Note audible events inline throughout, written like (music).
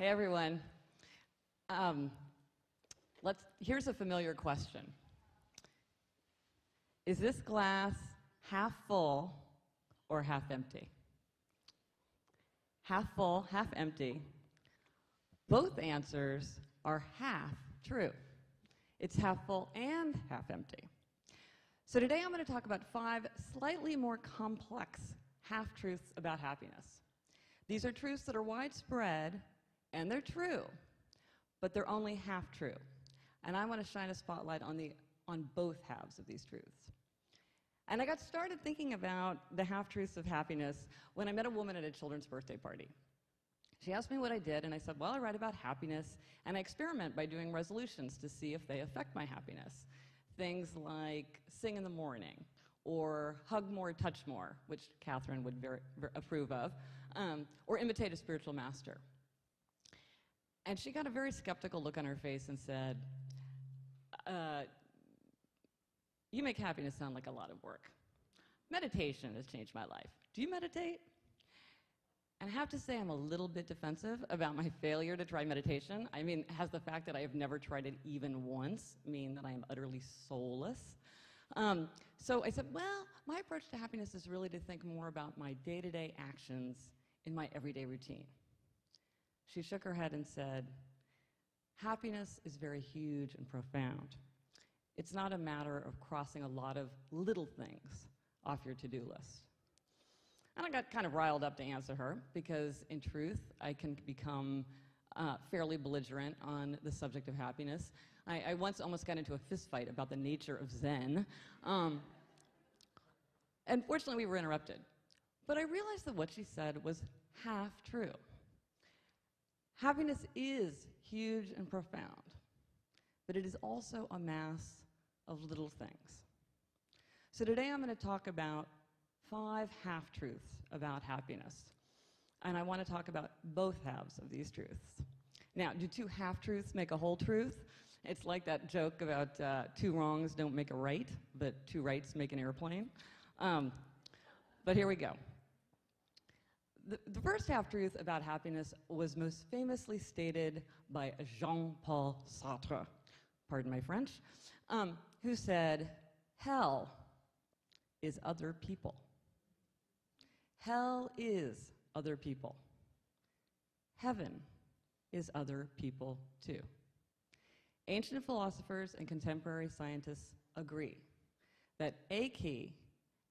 Hey, everyone. Um, let's, here's a familiar question Is this glass half full or half empty? Half full, half empty. Both answers are half true. It's half full and half empty. So today I'm going to talk about five slightly more complex half truths about happiness. These are truths that are widespread and they're true, but they're only half true. And I want to shine a spotlight on, the, on both halves of these truths. And I got started thinking about the half truths of happiness when I met a woman at a children's birthday party. She asked me what I did, and I said, Well, I write about happiness, and I experiment by doing resolutions to see if they affect my happiness. Things like sing in the morning, or hug more, touch more, which Catherine would very, very approve of, um, or imitate a spiritual master. And she got a very skeptical look on her face and said, uh, You make happiness sound like a lot of work. Meditation has changed my life. Do you meditate? And I have to say, I'm a little bit defensive about my failure to try meditation. I mean, has the fact that I have never tried it even once mean that I am utterly soulless? Um, so I said, well, my approach to happiness is really to think more about my day to day actions in my everyday routine. She shook her head and said, happiness is very huge and profound. It's not a matter of crossing a lot of little things off your to do list. And I got kind of riled up to answer her because, in truth, I can become uh, fairly belligerent on the subject of happiness. I, I, once almost got into a fistfight about the nature of Zen. Um, and fortunately, we were interrupted. But I realized that what she said was half true. Happiness is huge and profound, but it is also a mass of little things. So today I'm going to talk about five half truths about happiness. And I want to talk about both halves of these truths. Now, do two half truths make a whole truth? It's like that joke about uh, two wrongs don't make a right, but two rights make an airplane. Um, but here we go. The, the first half truth about happiness was most famously stated by Jean Paul Sartre, pardon my French, um, who said, Hell is other people. Hell is other people. Heaven is other people too. Ancient philosophers and contemporary scientists agree that a key,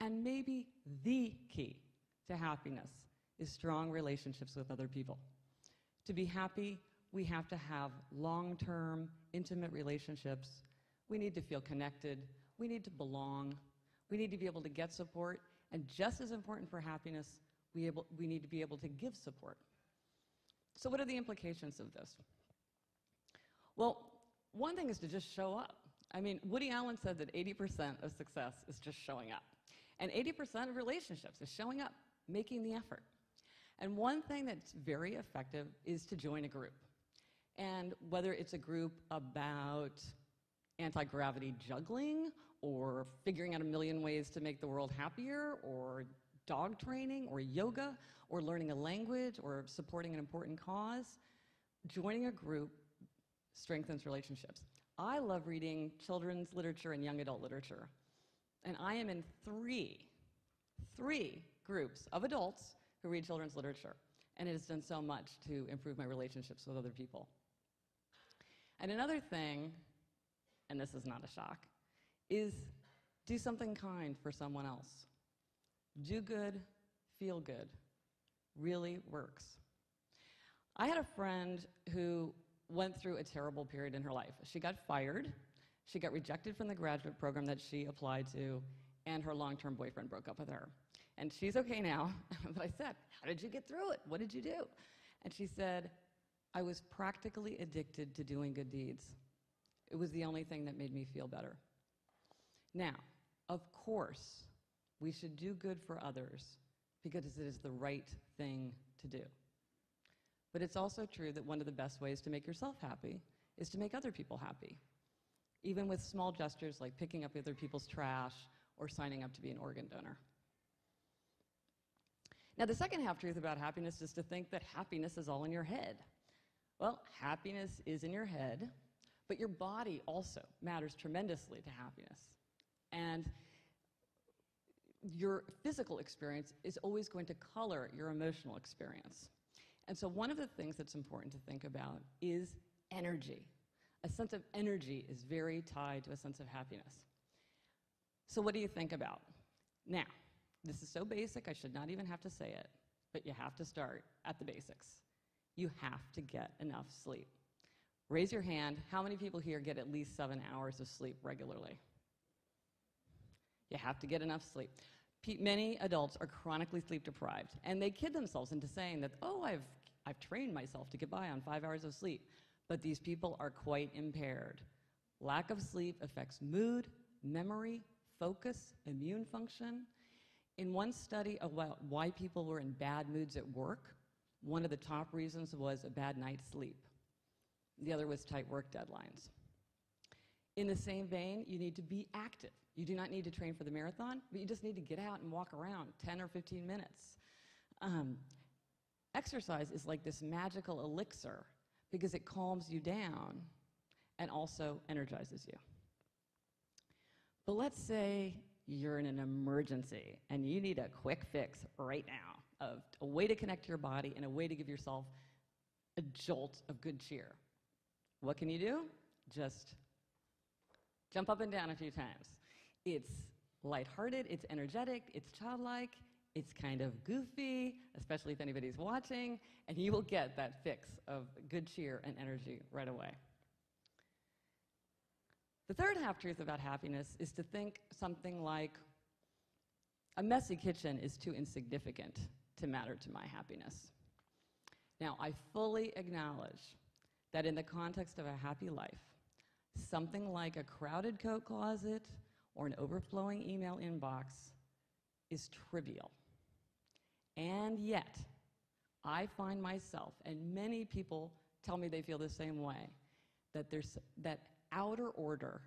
and maybe the key, to happiness is strong relationships with other people. To be happy, we have to have long term, intimate relationships. We need to feel connected. We need to belong. We need to be able to get support. And just as important for happiness, we, able, we need to be able to give support. So, what are the implications of this? Well, one thing is to just show up. I mean, Woody Allen said that 80% of success is just showing up. And 80% of relationships is showing up, making the effort. And one thing that's very effective is to join a group. And whether it's a group about anti gravity juggling or figuring out a million ways to make the world happier or dog training or yoga or learning a language or supporting an important cause, joining a group strengthens relationships. I love reading children's literature and young adult literature. And I am in three, three groups of adults who read children's literature. And it has done so much to improve my relationships with other people. And another thing, and this is not a shock, is do something kind for someone else. Do good, feel good. Really works. I had a friend who went through a terrible period in her life. She got fired, she got rejected from the graduate program that she applied to, and her long term boyfriend broke up with her. And she's okay now. (laughs) but I said, How did you get through it? What did you do? And she said, I was practically addicted to doing good deeds. It was the only thing that made me feel better. Now, of course, we should do good for others because it is the right thing to do. But it's also true that one of the best ways to make yourself happy is to make other people happy, even with small gestures like picking up other people's trash or signing up to be an organ donor. Now, the second half truth about happiness is to think that happiness is all in your head. Well, happiness is in your head, but your body also matters tremendously to happiness. And your physical experience is always going to color your emotional experience. And so, one of the things that's important to think about is energy. A sense of energy is very tied to a sense of happiness. So, what do you think about? Now, this is so basic, I should not even have to say it, but you have to start at the basics. You have to get enough sleep. Raise your hand. How many people here get at least seven hours of sleep regularly? You have to get enough sleep. Many adults are chronically sleep deprived, and they kid themselves into saying that, oh, I've, I've trained myself to get by on five hours of sleep. But these people are quite impaired. Lack of sleep affects mood, memory, focus, immune function. In one study about why people were in bad moods at work, one of the top reasons was a bad night's sleep. The other was tight work deadlines. In the same vein, you need to be active. You do not need to train for the marathon, but you just need to get out and walk around 10 or 15 minutes. Um, exercise is like this magical elixir because it calms you down and also energizes you. But let's say you're in an emergency and you need a quick fix right now of a way to connect to your body and a way to give yourself a jolt of good cheer. What can you do? Just jump up and down a few times. It's lighthearted, it's energetic, it's childlike, it's kind of goofy, especially if anybody's watching, and you will get that fix of good cheer and energy right away. The third half truth about happiness is to think something like a messy kitchen is too insignificant to matter to my happiness. Now, I fully acknowledge that in the context of a happy life, something like a crowded coat closet or an overflowing email inbox is trivial. And yet, I find myself, and many people tell me they feel the same way, that, there's, that outer order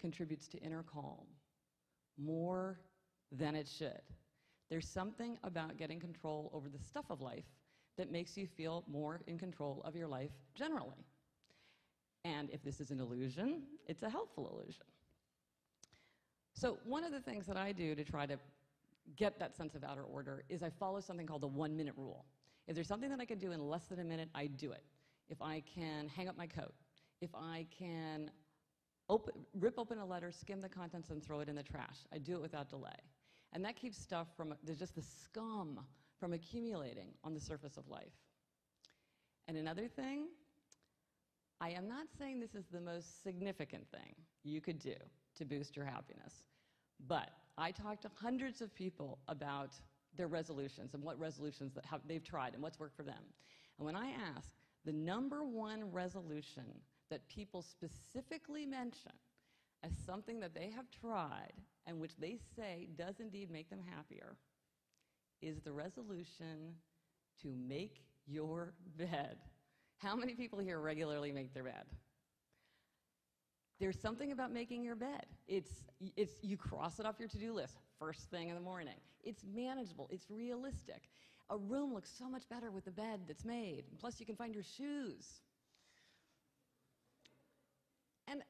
contributes to inner calm more than it should. There's something about getting control over the stuff of life that makes you feel more in control of your life generally. And if this is an illusion, it's a helpful illusion. So, one of the things that I do to try to get that sense of outer order is I follow something called the one minute rule. If there's something that I can do in less than a minute, I do it. If I can hang up my coat, if I can open, rip open a letter, skim the contents, and throw it in the trash, I do it without delay. And that keeps stuff from, there's just the scum from accumulating on the surface of life. And another thing, I am not saying this is the most significant thing you could do to boost your happiness, but I talked to hundreds of people about their resolutions and what resolutions that have, they've tried and what's worked for them. And when I ask, the number one resolution that people specifically mention as something that they have tried and which they say does indeed make them happier is the resolution to make your bed. How many people here regularly make their bed? There's something about making your bed. It's, it's, you cross it off your to do list first thing in the morning. It's manageable, it's realistic. A room looks so much better with the bed that's made. Plus, you can find your shoes. And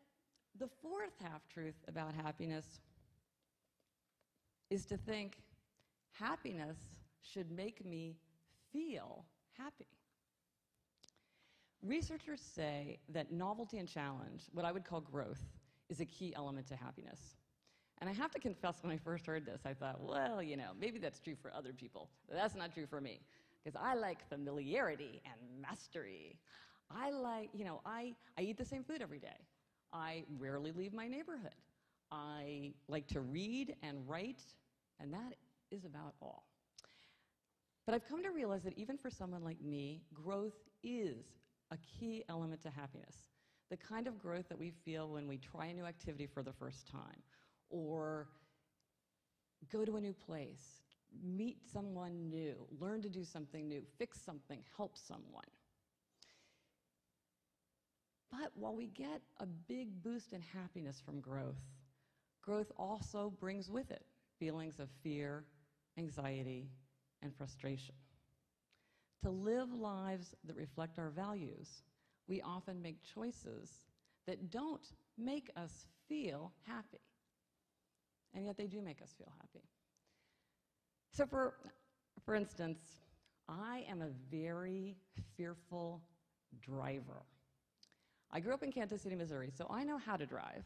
the fourth half truth about happiness is to think happiness should make me feel happy. Researchers say that novelty and challenge, what I would call growth, is a key element to happiness. And I have to confess, when I first heard this, I thought, well, you know, maybe that's true for other people. But that's not true for me. Because I like familiarity and mastery. I like, you know, I, I eat the same food every day. I rarely leave my neighborhood. I like to read and write, and that is about all. But I've come to realize that even for someone like me, growth is a key element to happiness. The kind of growth that we feel when we try a new activity for the first time, or go to a new place, meet someone new, learn to do something new, fix something, help someone. But while we get a big boost in happiness from growth, growth also brings with it feelings of fear, anxiety, and frustration. to live lives that reflect our values, we often make choices that don't make us feel happy. And yet they do make us feel happy. So, for, for instance, I am a very fearful driver. I grew up in Kansas City, Missouri, so I know how to drive.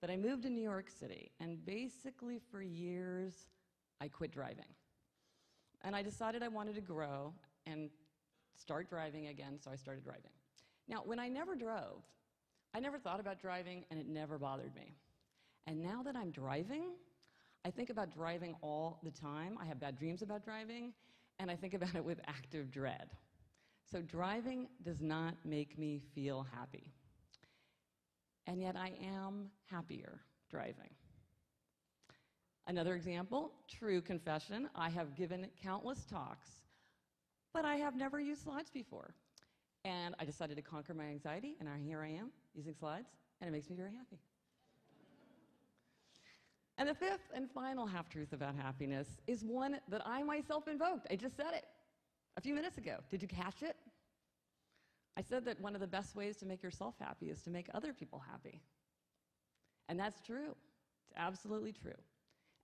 But I moved to New York City, and basically for years, I quit driving. And I decided I wanted to grow and start driving again, so I started driving. Now, when I never drove, I never thought about driving, and it never bothered me. And now that I'm driving, I think about driving all the time. I have bad dreams about driving, and I think about it with active dread. So driving does not make me feel happy. And yet I am happier driving. Another example, true confession, I have given countless talks, but I have never used slides before. And I decided to conquer my anxiety, and here I am using slides, and it makes me very happy. And the fifth and final half truth about happiness is one that I myself invoked. I just said it a few minutes ago. Did you catch it? I said that one of the best ways to make yourself happy is to make other people happy. And that's true. It's absolutely true.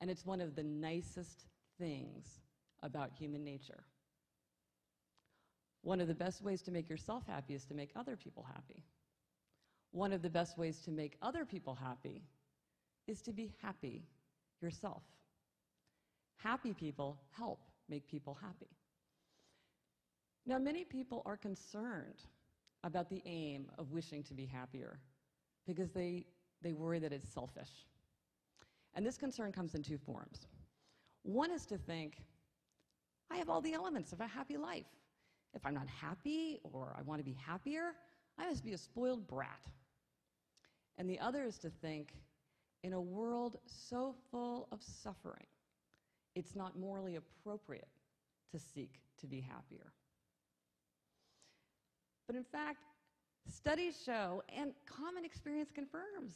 And it's one of the nicest things about human nature. One of the best ways to make yourself happy is to make other people happy. One of the best ways to make other people happy is to be happy yourself. Happy people help make people happy. Now, many people are concerned about the aim of wishing to be happier because they, they worry that it's selfish. And this concern comes in two forms. One is to think, I have all the elements of a happy life. If I'm not happy or I want to be happier, I must be a spoiled brat. And the other is to think, in a world so full of suffering, it's not morally appropriate to seek to be happier. But in fact, studies show, and common experience confirms,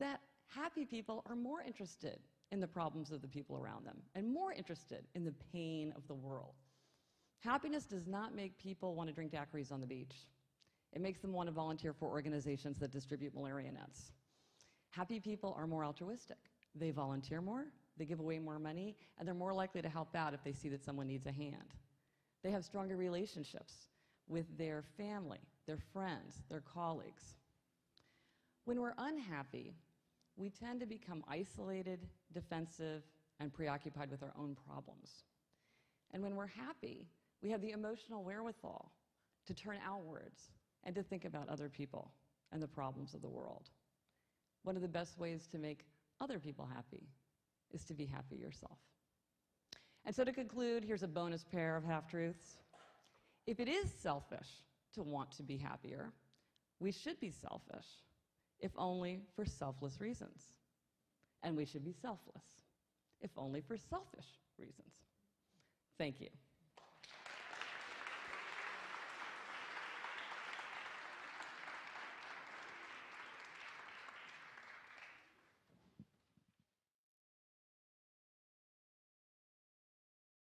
that happy people are more interested in the problems of the people around them and more interested in the pain of the world. Happiness does not make people want to drink daiquiris on the beach. It makes them want to volunteer for organizations that distribute malaria nets. Happy people are more altruistic. They volunteer more, they give away more money, and they're more likely to help out if they see that someone needs a hand. They have stronger relationships with their family, their friends, their colleagues. When we're unhappy, we tend to become isolated, defensive, and preoccupied with our own problems. And when we're happy, we have the emotional wherewithal to turn outwards and to think about other people and the problems of the world. One of the best ways to make other people happy is to be happy yourself. And so to conclude, here's a bonus pair of half truths. If it is selfish to want to be happier, we should be selfish, if only for selfless reasons. And we should be selfless, if only for selfish reasons. Thank you.